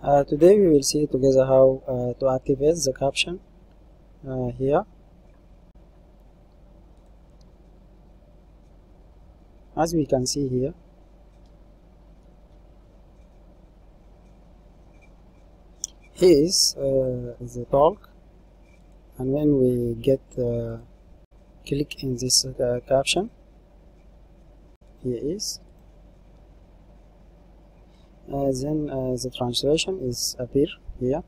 Uh, today we will see together how uh, to activate the caption uh, here. As we can see here, here is uh, the talk. And when we get uh, click in this uh, caption here is then uh, the translation is appear here